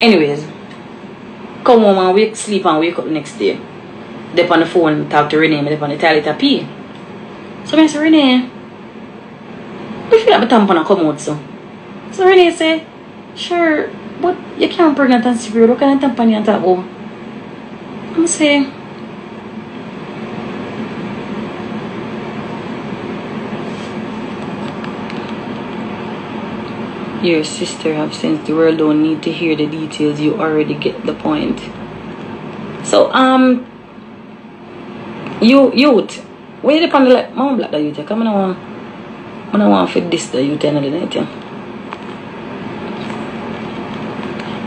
Anyways, come home and wake, sleep and wake up the next day. Dip on the phone, talk to Renee, me dip on the toilet a pee. So I say, Renee, we feel like my tampon come out so. So Renee say, sure, but you can't pregnant and severe, what kind of tampon you talk about? I'm say, your sister have sense the world don't need to hear the details you already get the point. So um you youth where the panel like mom black the youth come on want I don't want fit this the youth and anything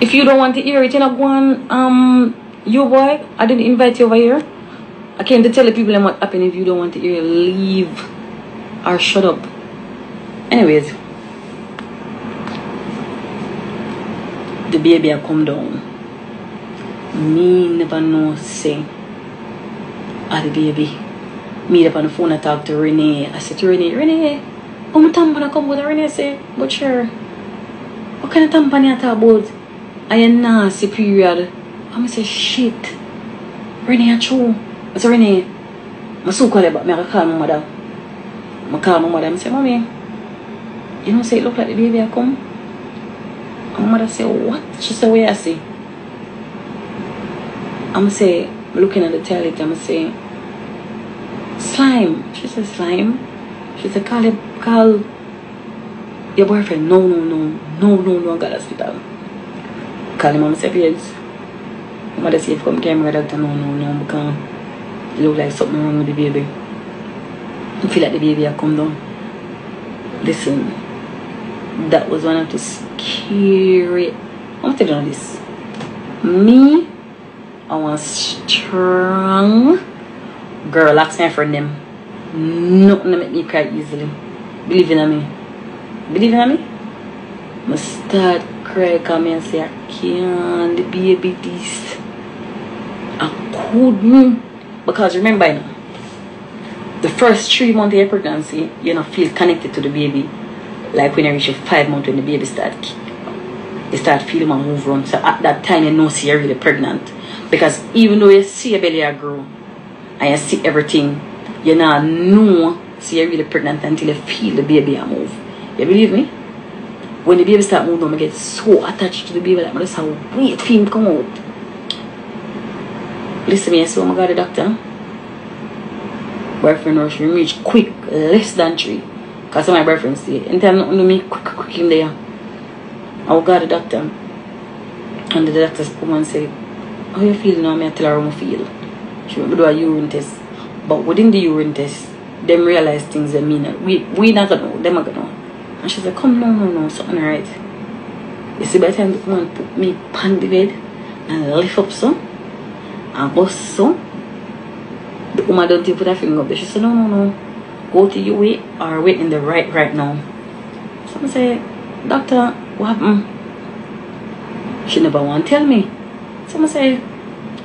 if you don't want to hear it you know go on um you boy I didn't invite you over here. I came to tell the people what happened if you don't want to hear leave or shut up. Anyways the baby a come down. Me never know say ah the baby. Me up on the phone I talk to Renee. I said to Renee, Renee, oh my I come with Renee say, but sure. What kind of tampon you talk about? I am nasty period. I'm say shit. Renee I true. I say Renee, I so call about me I call my mother. I call my mother I say, Mommy, you know say it look like the baby I come? My mother say, what? She said, where I see? I'm say, looking at the toilet, I'm say, slime. She said, slime. She said, call it, call your boyfriend. No, no, no, no, no, no, got hospital. Call him, I'm say, yes. My mother say, if come camera doctor, no, no, no, because it look like something wrong with the baby. I feel like the baby I come down. Listen, that was one of the scary I'm telling you this me I want strong girl. Ask my friend them nothing make me cry easily. Believe in me. Believe in me? I start cry come and say I can't the baby this I couldn't hmm. because remember you know, the first three months of pregnancy you know feel connected to the baby. Like when I reach five months when the baby start you start feeling and move around. So at that time you know see you're really pregnant. Because even though you see your belly grow and you see everything, you not know see you're really pregnant until you feel the baby move. You believe me? When the baby start moving, I get so attached to the baby like I just wait for come out. Listen me, I saw my God the doctor. Boyfriend rush reach quick, less than three. Because my boyfriend anytime nothing to me, quick, quick, him there. I will go to the doctor. And the doctor come and say, how you feel now? I tell her how I feel. She will do a urine test. But within the urine test, them realize things that mean we we not gonna know, them are gonna know. And she said, come no no no, something right. You see by the time the woman put me on the bed and lift up so and bust so the woman don't even put her finger up there. She said, no no no go to your way or wait in the right right now. Someone say, Doctor, what happened? She never want tell me. Someone say,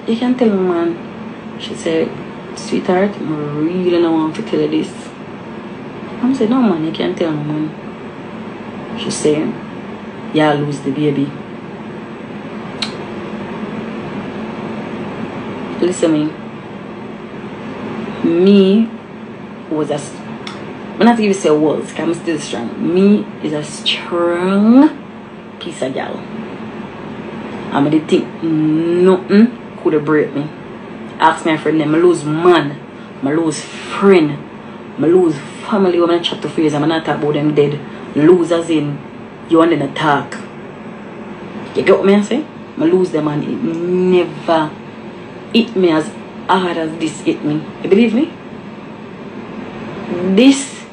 you can tell me man. She said, sweetheart, I really don't want to tell you this. I said, no man, you can't tell me man. She said, yeah, lose the baby. Listen me. Me was a I'm not even say was I'm still strong. Me is a strong piece of gal. I'm gonna think nothing could have break me. Ask my friend them, I lose man, I lose friend, I lose family when I chat to friends, I'm not talk about them dead. Losers in you want to talk. You get what me I say? I lose them and it never hit me as hard as this hit me. You believe me? this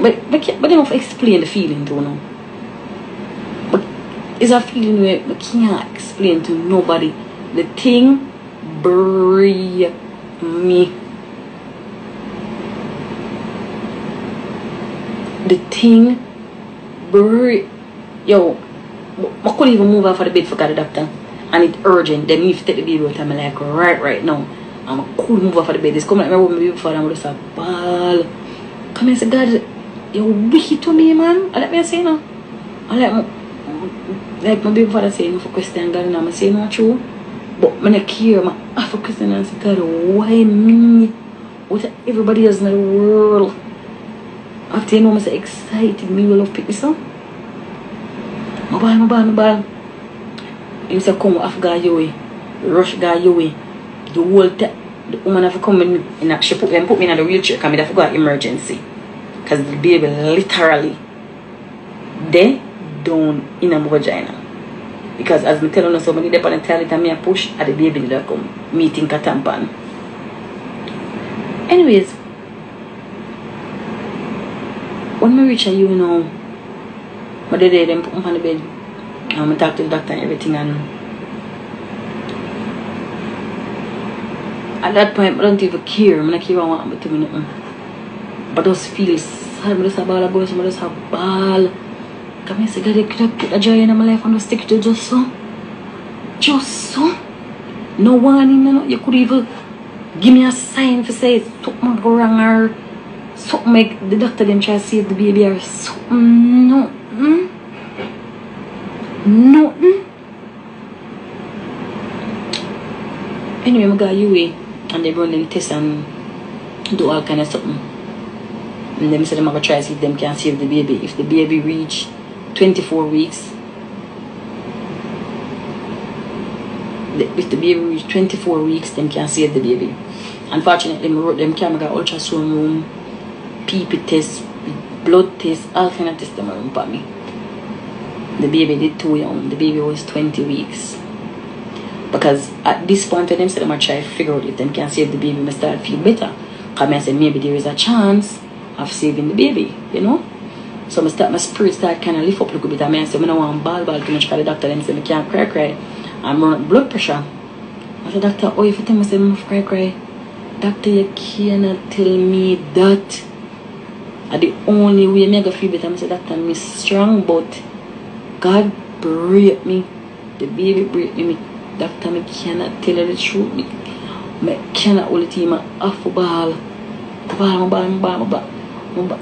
but but but they don't explain the feeling to no but it's a feeling where I can't explain to nobody the thing bury me the thing bury yo I couldn't even move out for the bed for the doctor and it's urgent then have to take the baby out I'm like right right now I'm a cool move off of the bed. It's coming like my woman before I'm just a ball. Come and say, God, you're wicked to me, man. I let me say no. I let like my baby father saying for question God and I'm saying not true. But I don't care, I a question and say, God, why me? What everybody else in the world? After you know, I'm so excited, me will love pick this up. My ball, my ball, my ball. You say, come off guy your way. Rush guy your way. The whole time, the woman have come in, in a, she put, them put me in the wheelchair because I have to go emergency. Because the baby literally there down in my vagina. Because as me tell you somebody there on the toilet and me a push at the baby that come meeting a tampon. Anyways, when me reach a you know, my day them put me on the bed and I talk to the doctor and everything and at that point I don't even care. I don't care what happened to me. But I just feel sad. I just have ball of boys. I just have ball. Come here, say, God, you could have put a joy in my life and just stick to just so. Just so. No warning, no, you could even give me a sign for say something go wrong or something make the doctor them try to save the baby or something. No. Mm? Nothing. Anyway, I got you away and they run them tests and do all kind of something. And them say them gonna try to see if them can save the baby. If the baby reach 24 weeks, if the baby reach 24 weeks, them can save the baby. Unfortunately, me wrote them camera ultrasound room, PP test, blood test, all kind of tests them room for me. The baby did too young. The baby was 20 weeks. Because at this point, them said them try to figure out if them can save the baby, me start feel better. Because I said maybe there is a chance of saving the baby, you know? So I start my spirit start kind of lift up a little bit. And I said, I don't want ball ball too much because the doctor them say I can't cry cry. I'm running blood pressure. I said, doctor, oh, if you tell me I say I must cry cry, doctor, you cannot tell me that. And the only way me I go feel better, I said, doctor, I'm strong, but God break me. The baby break me. doctor, me cannot tell you the truth. Me cannot hold it in my half ball. Ball, ball, ball, ball. Ball.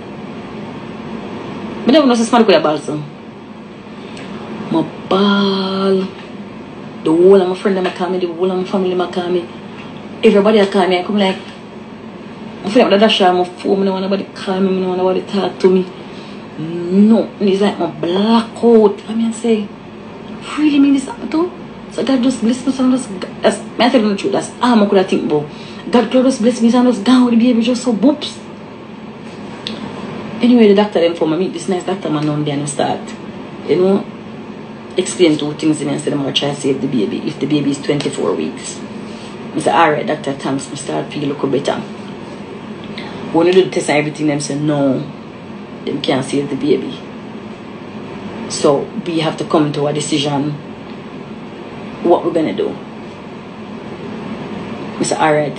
I have ball son. My ball. The whole of my friend call me, the whole of my family call me. Everybody call me, I come like I feel like the dash my I don't want nobody call me, I don't want nobody talk to me. No, it's like my blackout. I mean, I say, really mean this happen too? So God just bless me, so just, that's, I tell you the truth, that's all I could have think about. God could just bless me, so I'm just down with the baby, just so boops. Anyway, the doctor then for me this nice doctor man on there and start, you know, explain two things to and said I'm try to save the baby if the baby is 24 weeks. I said, alright, doctor, thanks, I start feel look better. When you do the test and everything, them say no, them can't save the baby. So we have to come to a decision what we're gonna do. I said, alright,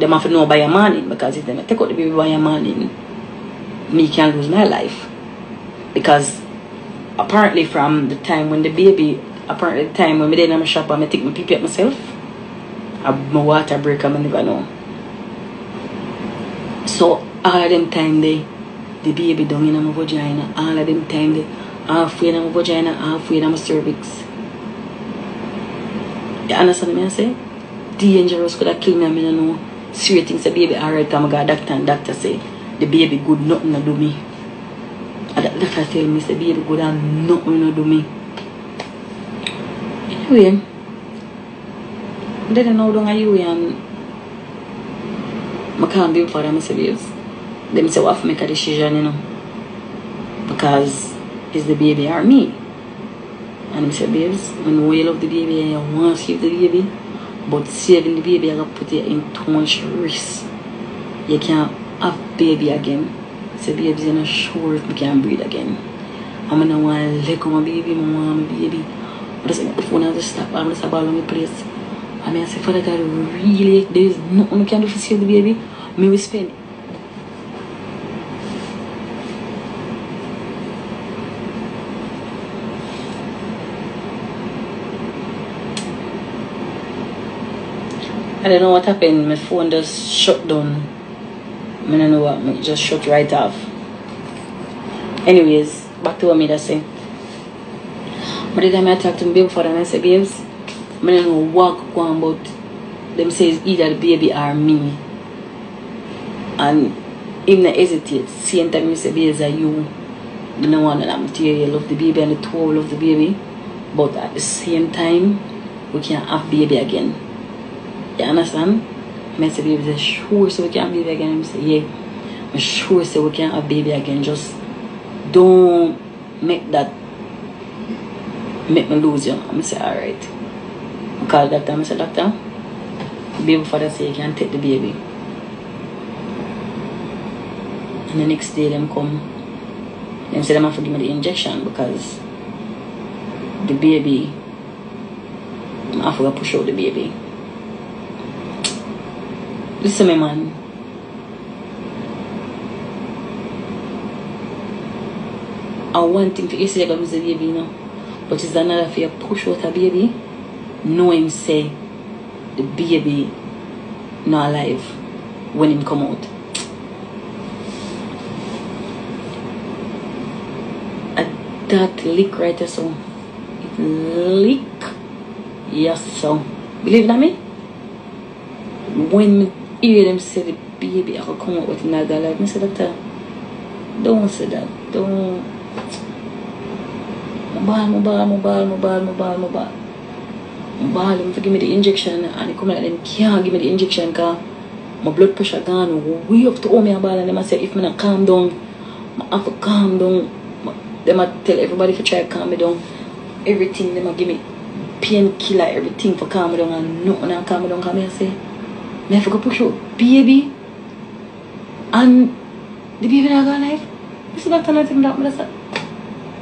them have to know by your morning because if they take out the baby by your morning, me can lose my life. Because apparently from the time when the baby, apparently the time when me then in my shop and I take my pee at myself, I, my water break I never know. So all of them time they, the baby down in my vagina, all of them time they, halfway in my vagina, halfway in my cervix. You understand what I say? Dangerous could have killed me, I mean, I know. Serious things, the baby alright, I'm got doctor and doctor say, the baby good, nothing to do me. The doctor tell me, the baby good and nothing to do me. Anyway, I know down you and I can't be for them, I say, babes. Them say, to make a decision, you know. Because it's the baby or me. And I said, babes, when you love the baby and you want to save the baby, but saving the baby, I got put it in too much risk. You can't have baby again. So you're not sure if you can breathe again. I'm gonna want to let go my baby, my mom, my baby. I just the phone and just stop. I'm just about on my place. I mean, I say, Father God, really, there's nothing we can do to save the baby. Me we spend I don't know what happened. My phone just shut down. I don't know what. It just shut right off. Anyways, back to what me that say. But the time I talk to my baby father and I say, babes, I don't know what go on, but them say it's either the baby or me. And him not hesitate. Same time you say, babes, are you? You know one that I'm tear love the baby and the two love the baby. But at the same time, we can't have baby again. You understand? Say, baby, say, sure, so we can't have baby again. I'm say, yeah. I'm sure, so we can't have baby again. Just don't make that make me lose you. I'm say, alright. I call doctor, I say, doctor, baby father say you can take the baby. And the next day them come, them say them have to give me the injection because the baby, I have to push out the baby. Listen me man. I want thing for you say lose the baby, you. But it's another for you push out a baby, knowing say the baby not alive when him come out. A, that lick right there, so it lick. Yes, so believe that me? When hear them say the baby could come out with another life, I say that don't say that. Don't Mobile, mobile, mobile, mobile, mobile, mobile. Mobile, him for give me the injection and he come like them can't give me the injection cause my blood pressure gone way up to home and ball and them I say if me not calm down, I have to calm down. Them I tell everybody to try to calm me down. Everything them I give me painkiller, everything for calm me down and nothing I calm me down cause me I say to go out baby and the baby not gonna life. This is not telling that, but I said,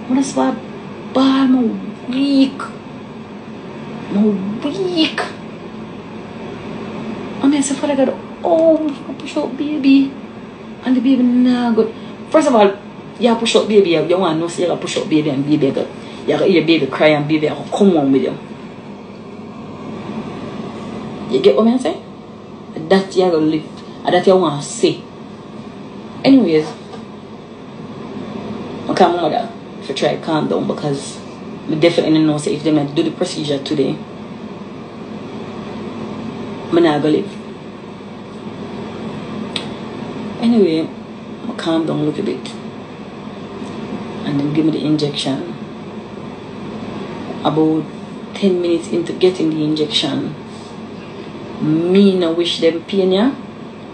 what is what bal mo weak. Mo weak. I mean, so far I got, oh, I push out baby. And the baby nah good. First of all, you push out baby, you want to know say you push out baby and baby got, you got your baby cry and baby come on with you. You get what I'm saying? That gotta live. And that want to say. Anyways, I can't mother to try to calm down because I definitely know say if they might do the procedure today, I'm not gonna live. Anyway, I calm down a little bit and then give me the injection. About 10 minutes into getting the injection, me no wish them pain ya,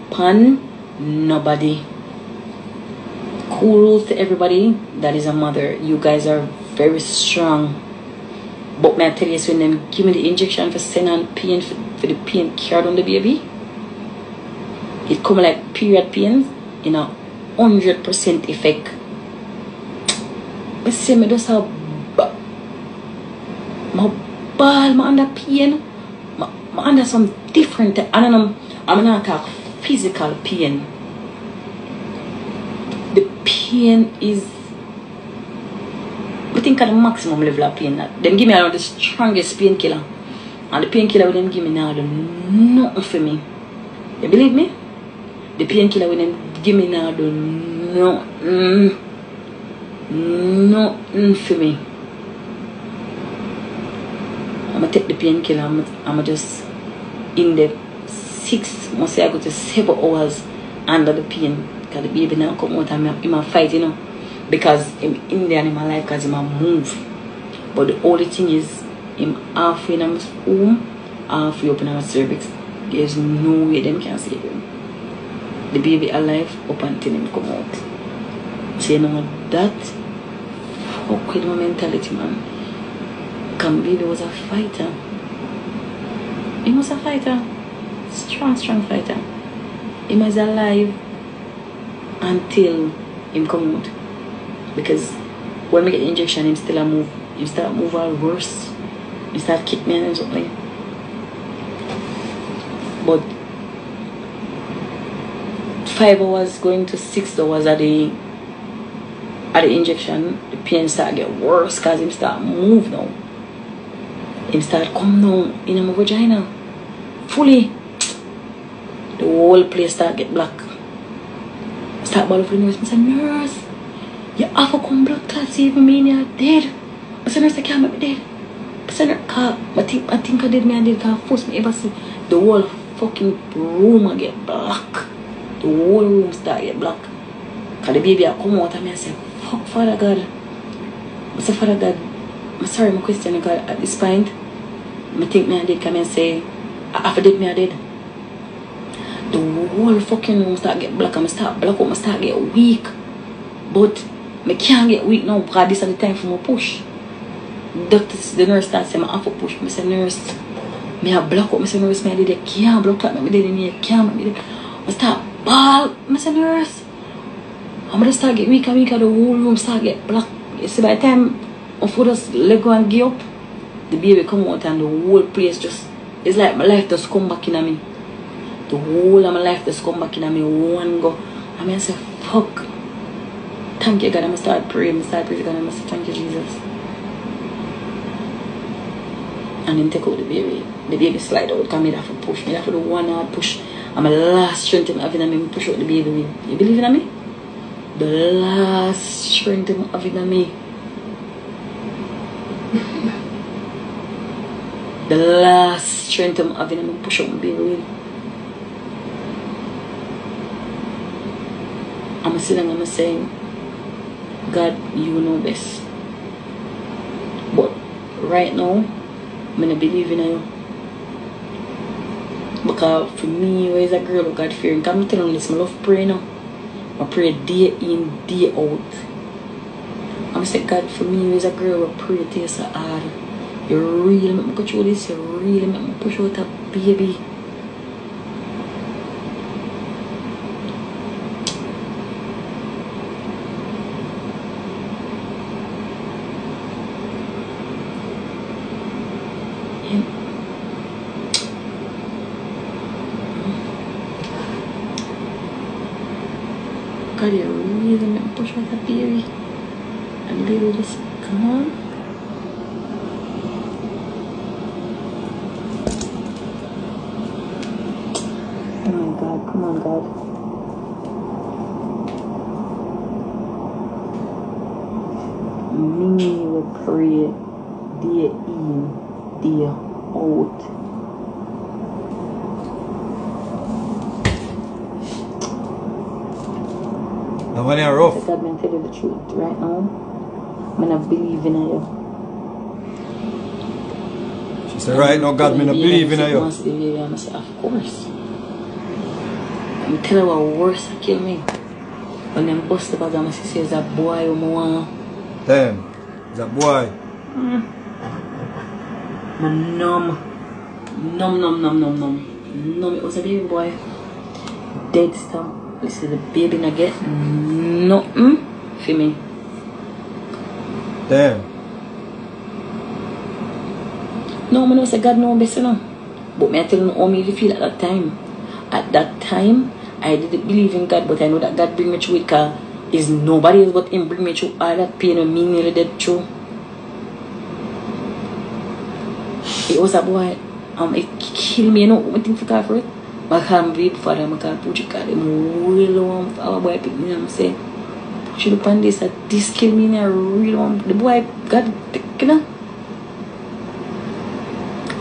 pan nobody kudos to everybody that is a mother. You guys are very strong. But may I tell you, so when them give me the injection for send on pain for, for the pain cured on the baby, it come like period pains in a hundred percent effect. But see me just have my ball, my under pain, my under some different. I don't know. I'm not talk physical pain The pain is I think at the maximum level of pain them give me around the strongest painkiller. And the painkiller when them give me now do nothing for me. You believe me? The painkiller when them give me now do nothing nothing for me. I'ma take the painkiller, I'ma, I'ma just in the six, must say I go to seven hours under the pain because the baby now come out and him a fight, you know. Because him in there in my life because him a move. But the only thing is him halfway in his home, halfway open our cervix. There's no way them can save him. The baby alive up until him come out. So you know that fuck with my mentality man. Come baby was a fighter. He was a fighter. Strong, strong fighter. He was alive until him come out. Because when we get injection, him still a move, him start move all worse. He start kick me and something. But five hours going to six hours at the at the injection, the pain start get worse because him start move now. Him start come down in my vagina. Fully. The whole place start get black start bawling for the nurse. I said, nurse, you have to come blood clot save me, you're dead. I said, nurse, I can't make me dead. I said, car, I think, I think I did me, I did, car first me ever see the whole fucking room get black. The whole room start get black. Cause the baby I come out and me I say, fuck Father God. I say, Father God, I'm sorry, my question God at this point. I uh, think me I did come and say, after did me I did. The whole fucking room start get black and I start black out, I start get weak. But I can't get weak now because this is the time for my push. Doctor, the nurse start saying I have to push. I say, nurse, me a block up. I say, nurse, me I did it. Can't block up. Me did it here. Can't me did. I start ball. I say, nurse, I'm gonna start get weaker, weaker. The whole room start get black. You see, by the time my foot just let go and get up, the baby come out and the whole place just, it's like my life just come back in me. The whole of my life just come back in me one go. I mean, I say, fuck. Thank you, God. I'm start praying. I start praying, God. I'm say, thank you, Jesus. And then take out the baby. The baby slide out. Come me have to push. Me have to do one hard push. I'm my last strength I'm having in me, push out the baby. You believe in me? The last strength I'm having in me. The last strength I'm having in me, push out my baby with. I'm sitting and I'm saying, God, you know best. But right now, I'm gonna believe in you. Because for me, as a girl of God fearing, I'm telling you this, I love praying now. I pray day in, day out. I'm saying, God, for me, as a girl, I pray to you. You really make me through this, you really make me push out a baby. God, you really make me push out a baby. And baby just come on. Oh my God, come on, God. Me will pray day in, dear out. When you're So rough, God, me tell you the truth right now. I'm not believing in you. she said, right now, God, me not believe in you. Once the baby, I'm say, of course. I'm telling you what worse that kill me. When them bust the bag, I'm say, is a boy who want. Damn, that boy. Mm. I'm numb. Numb, numb, numb, numb, numb. Numb. It was a baby boy. Dead stamp. Is the baby not get nothing for me. Damn. No, man, I say God know best, you know. But me I tell you how me feel at that time. At that time, I didn't believe in God, but I know that God bring me through it because it's nobody else but Him bring me through all that pain and me nearly dead through. It was a boy, um, it killed me, you know, I think for God for it. I can't for them, I can't put it, God, them really want our boy pick me, and say, put you up on this, that this killed me, I really want, the boy, God, you know.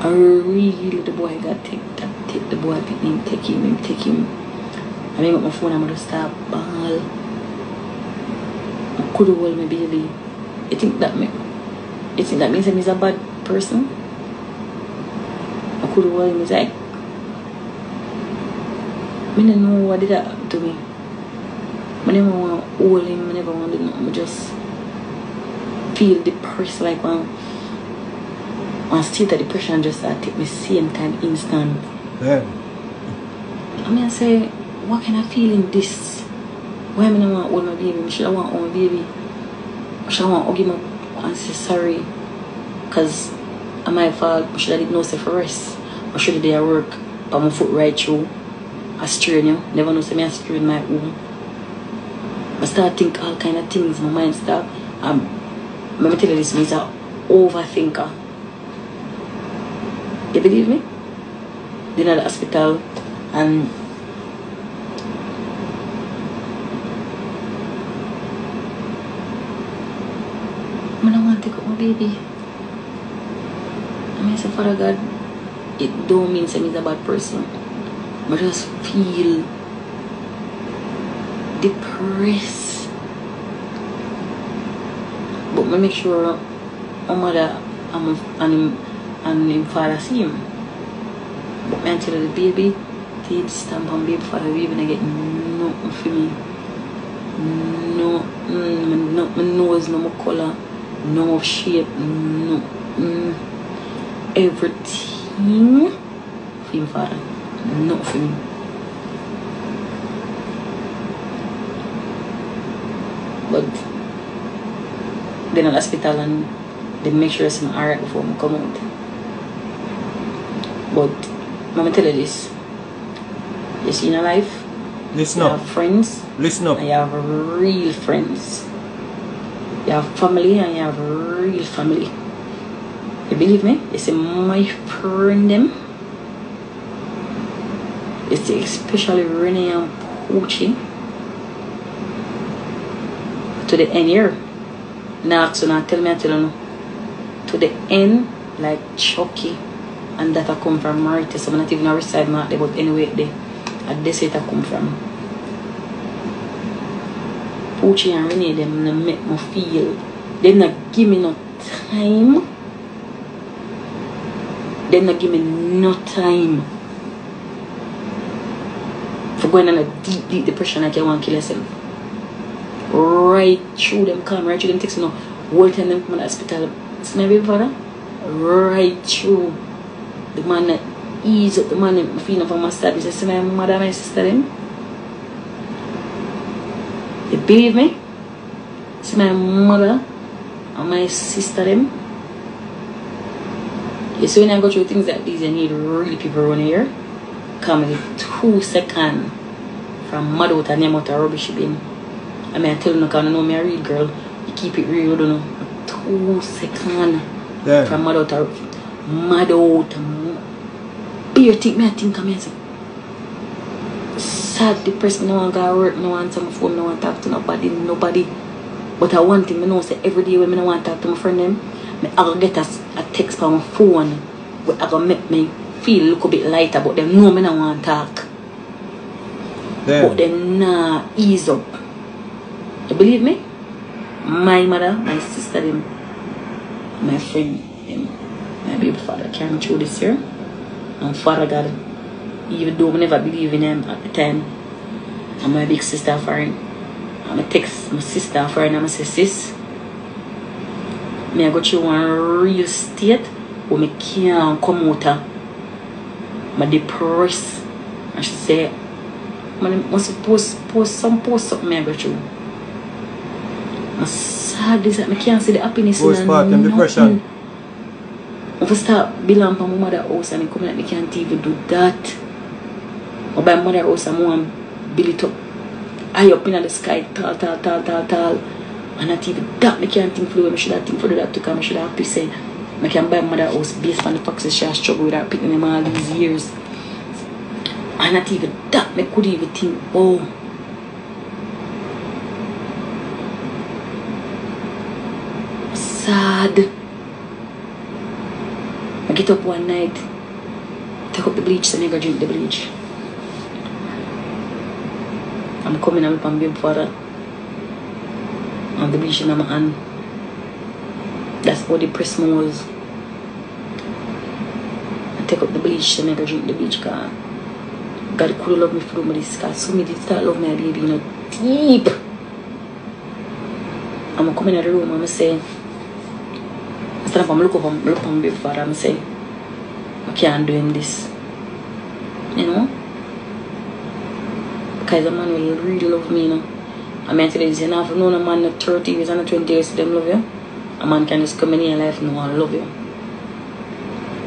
I really the boy got take that take the boy pick him, take him, him take him. I mean my phone I'm gonna start ball. I could hold my baby. You think that me you think that means I'm a bad person? I could hold him like I don't know what did that to me. I never want to hold him, I never want to do nothing. I just feel depressed like one one state of depression just uh, take me same time instant. Damn. I mean I say, what can I feel in this? Why I not want to hold my baby? I should I want to hold my baby. I should I want to hug him up sorry. Cause I'm my fault. Should I did know say for rest. I should have did work. But my foot right through. I strain you. Never know say me I strain my home. I start think all kind of things. My mind start um let me tell you this means a overthinker. You believe me? Then at the hospital and I don't want can't take up my baby. I mean, say, Father God, it don't mean say me's a bad person. But I just feel depressed. But me make sure my mother and, and, and him father see him. But me tell the baby, did stamp on baby father, we even get nothing for me. No, no, my nose, no more color, no shape, no, mm, everything for him father, not for me. But then at hospital and they make sure I'm alright before I come out. But let me tell you this. You see in life, Listen you up. have friends Listen up. and you have real friends. You have family and you have real family. You believe me? You see my friend them. You see especially Renee and Poochie. To the end here. Now so now tell me I tell you. To the end like Chucky. And that I come from Mauritius. I'm not even a reside mark but anyway there. And this it I come from. Poochie and Renee them they make me feel they not give me no time. They not give me no time for going on a deep, deep depression like you want to kill yourself. Right through them come, right through them text you know, whole time them come to the hospital. It's my baby father. Right through the man that ease up the man that feeling for my studies. I say my mother my sister them. Believe me? It's my mother and my sister them. You see when I go through things like these, I need really people around here. Come in two seconds from mud out and name out a rubbish bin. I mean I tell you no I know me a real girl. You keep it real, don't know. Two seconds from Damn. mud out a mud out beer think me I think I'm sad, depressed, no to go work, no want to my phone, no want to talk to nobody, nobody. But I want him, me know say every day when me no want to talk to my friend them, me I go get a text from my phone where I go make me feel look a bit lighter, but them know me no want to talk. But Damn. them nah ease up. You believe me? My mother, my sister, them, my friend, them, my baby father carry me through this year. And Father God, even though I never believe in him at the time, I'm my big sister for him. I'm a text my sister for him and I say, sis, me I go through one real state where me can't come out of. I'm depressed. And she say, man, must post, post some post something me I go through. I'm sad this I can't see the happiness in Postpartum nothing. depression. If I start belong to my mother house and I come like me can't even do that. Or by mother house I'm want build it up high up in the sky, tall, tall, tall, tall, tall. And not even that me can't think for the way I should have think for that to come. I should have say I can buy mother house based on the fact that she has struggled with her picking them all these years. And not even that me could even think, oh sad. I get up one night, take up the bleach, and I drink the bleach. I'm coming and baby father. And the bleach in my hand. That's how depressed I was. I take up the bleach and I drink the bleach car. God could love me me this car. So me did start love my baby, you know, deep. I'm coming in the room and I say, Instead of I'm looking for look for my baby father, I'm say, I can't do him this. You know? Because a man will really love me, you know. I mean, today, you know, if you know a man at 30 years and 20 years, them love you. A man can just come in your life and want love you.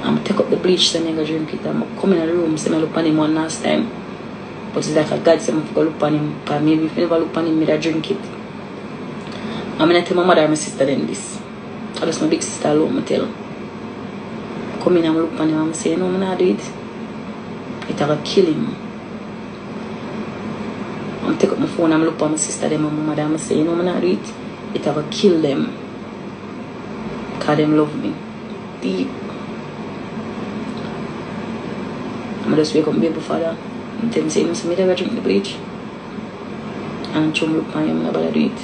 I'm take up the bleach and I go drink it. I'm come in the room, say I look on him one last time. But it's like a God say I look on him. Because maybe if you never look on him, I drink it. I'm gonna tell my mother and my sister then this. I just my big sister alone, I tell. Come in and look on him and say, no, I'm not do it. It gonna kill him. I'm take up my phone and look on my sister them and my mother and I say, you know, I'm not do it. It gonna kill them. Cause them love me. Deep. I just wake up my baby father. And then say. Me never drink the bleach. And chum look on him, nobody do it.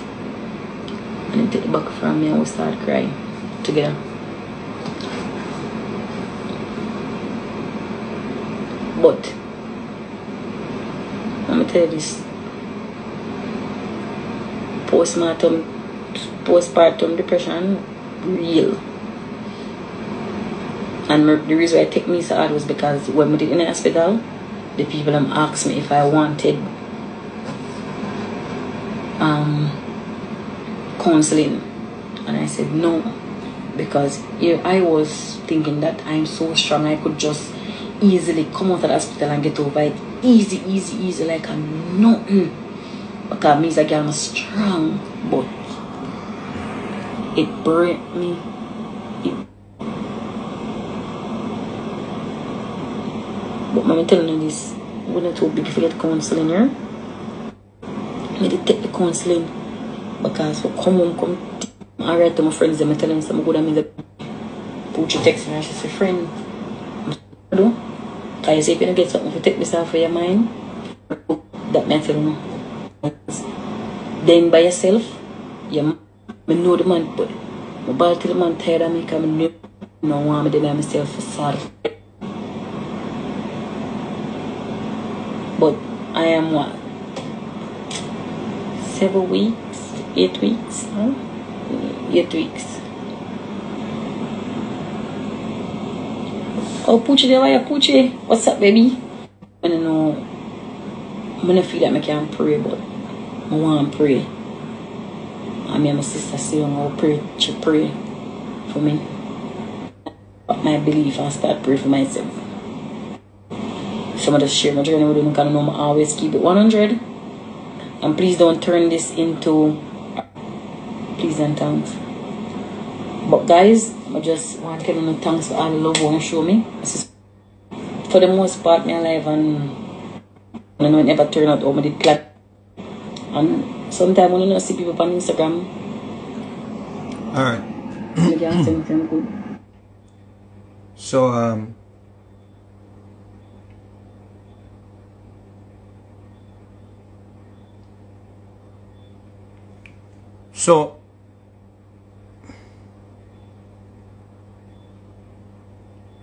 And he take the back from me and we start crying together. But let me tell you this postpartum postpartum depression real. And the reason why it took me so hard was because when we did in the hospital, the people them asked me if I wanted um, counseling. And I said no. Because yeah, I was thinking that I'm so strong I could just easily come out of the hospital and get over it. Easy, easy, easy, like I'm nothing. Because me as a girl I'm strong, but it burnt me. It but I'm telling you this, when I too big you get counseling here, me to take the counseling because for come home, come I write to my friends, them telling them some good I mean the Poochie text me and she say, friend, do? Because if you don't get something to take this off of your mind, that means you know. Then by yourself, you know the man, but my ball till the man tired of me I know no want me deny myself for sorry. But I am what? Seven weeks? Eight weeks? Huh? Eight weeks. Oh, Poochie, there are Poochie. What's up, baby? I don't know. I'm gonna feel that I can't pray, but I want to pray. I mean, my sister still want to pray. She pray for me. But my belief, I start pray for myself. Some of the share my journey with them because I know I always keep it 100. And please don't turn this into please and thanks. But guys, I just want to tell you thanks for all the love you show me. For the most part, my life and I know it never turned out how I did plan. And sometimes when you know see people on Instagram, I say good. So, um, so,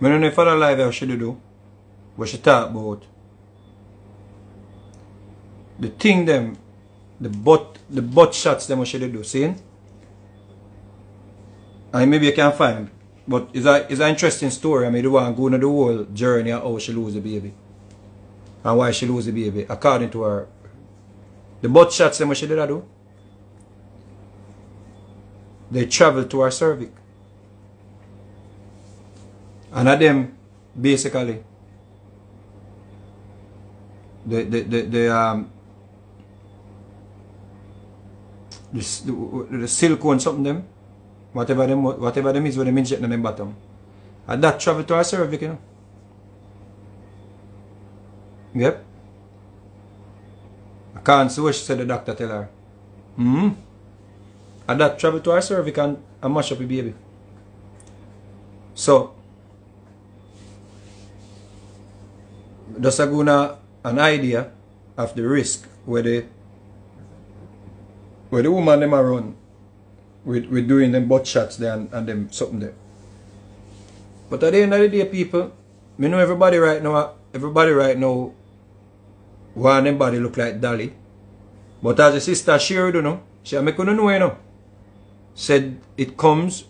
I know if other live how she do, what she talk about. The thing them, the butt, the butt shots them she do, see? And maybe you can find. But it's a it's an interesting story. I mean, the one going on the whole journey of how she lose the baby. And why she lose the baby. According to her. The butt shots them she did do. They travel to her cervix. And of them basically the the the, the um the, the, the something them. Whatever them whatever them is what them inject in them bottom. And that travel to our cervix you know. Yep. I can't see what she said the doctor tell her. Hmm? And that travel to our cervix and, and mash up the baby. So just a an idea of the risk where the where the woman them are run with, with doing them butt shots there and, and them something there. But at the end of the day, people, me know everybody right now, everybody right now, want them body look like Dolly. But as a sister share, you know, she make you know, you know, said it comes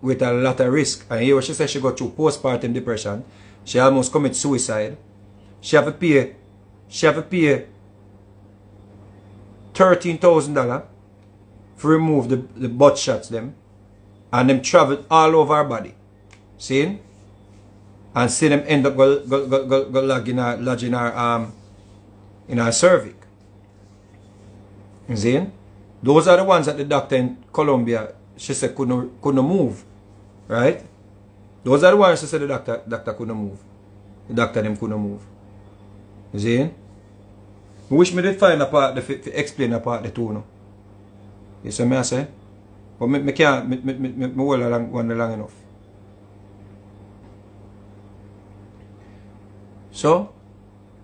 with a lot of risk. And here she said she got through postpartum depression. She almost commit suicide. She have to pay, she have to pay thirteen thousand dollar for remove the, the butt shots them and them travel all over our body. See? And see them end up go go go go, go our lodge in our um in our cervix. You see? Those are the ones that the doctor in Colombia she said couldn't couldn't move. Right? Those are the ones she said the doctor doctor couldn't move. The doctor them couldn't move. You see? I wish me did find a part to, explain a part the two. You see me I say? But me, me can't, me, me, me, me, hold long, one long enough. So,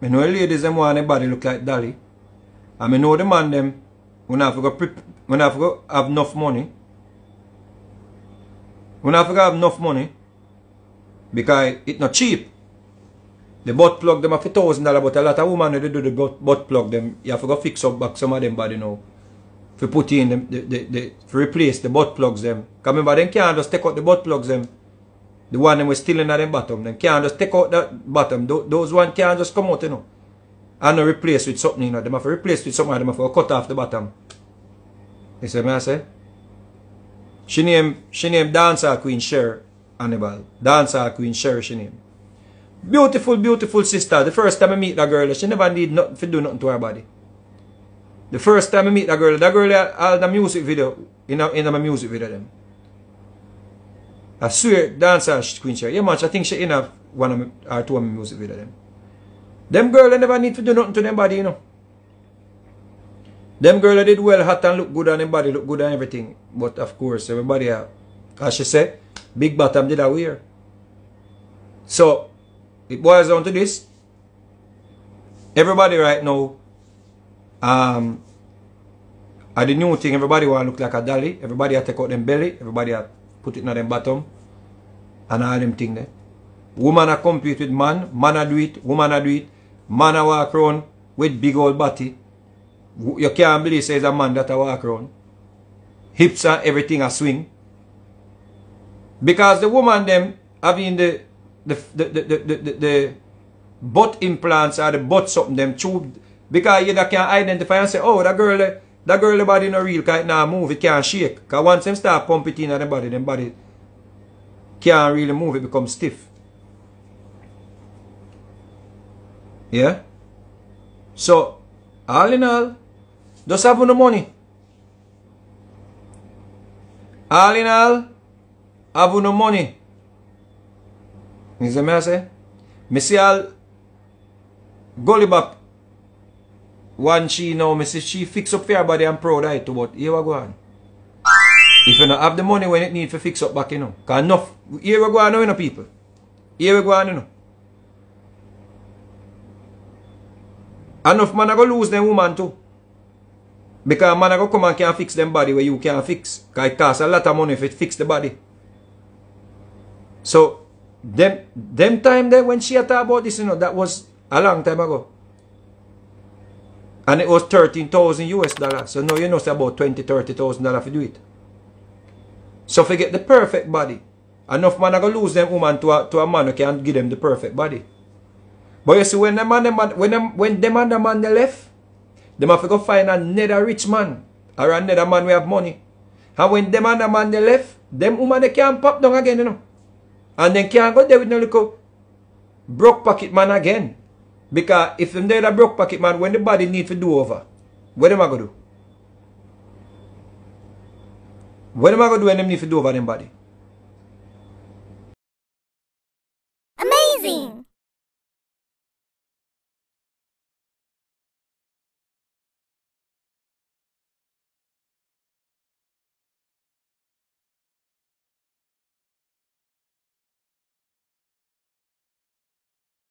me know the ladies them want their body look like Dolly. And me know the man them when I have to when I have to have enough money. When I have to have enough money because it's not cheap. The butt plug them are for thousand dollar, but a lot of women they do the butt plug them. You have to go fix up back some of them body now. For put in them, the, the, the, for replace the butt plugs them. Cause remember them can't just take out the butt plugs them. The one them was still in at them bottom. Them can't just take out that bottom. Those, one can't just come out, you know. And replace with something, you know. Them have to replace with something, them have to cut off the bottom. You see what I say? She named, she named dancer Queen Cher Hannibal. Dancer Queen Cher she named. Beautiful, beautiful sister. The first time I meet that girl, she never need nothing to do nothing to her body. The first time I meet that girl, that girl had the music video, in a, in a music video them. I swear, dancer Queen Cher. Yeah man, I think she in a one of my, or two of my music video them. Them girl they never need to do nothing to them body, you know. Them girl did well hot and look good on them body, look good and everything. But of course, everybody, uh, as she said, big bottom did I wear. So, it boils down to this. Everybody right now, um, are the new thing, everybody want look like a dolly. Everybody have take out them belly. Everybody have put it in them bottom. And all them thing there. Woman a compete with man. Man a do it. Woman a do it. Man a walk around with big old body. You can't believe say it's a man that a walk around. Hips and everything a swing. Because the woman them having the the the the the, the, the butt implants or the butt something them tube because you can identify and say, oh that girl that girl the body not real it not move, it can't shake. Because once them start pump it in the body, them body can't really move, it becomes stiff. Yeah? So, all in all, just have no money. All in all, have no money. See all Gully Bop one she now, me she fix up for her body and proud of it too, but here we go on. If you not have the money when it need to fix up back, you know. Cause enough, here we go on you know, people. Here we go on, you know. Enough man are going to lose them woman too. Because man are going to come and can fix them body where you can't fix. Because it costs a lot of money if it fix the body. So, them, them time there when she talk about this, you know, that was a long time ago. And it was 13,000 US dollars. So now you know it's about 20, 30,000 dollars to do it. So forget the perfect body. Enough man are going to lose them woman to a, to a man who can give them the perfect body. But you see, when the man, the man when them, when them and the man they left, them have to go find another rich man or another man we have money. And when them and the man they left, them woman they can't pop down again, you know. And then can't go there with no little broke pocket man again. Because if them there a broke pocket man, when the body need to do over, what am I going to do? What am I going to do when them need to do over them body?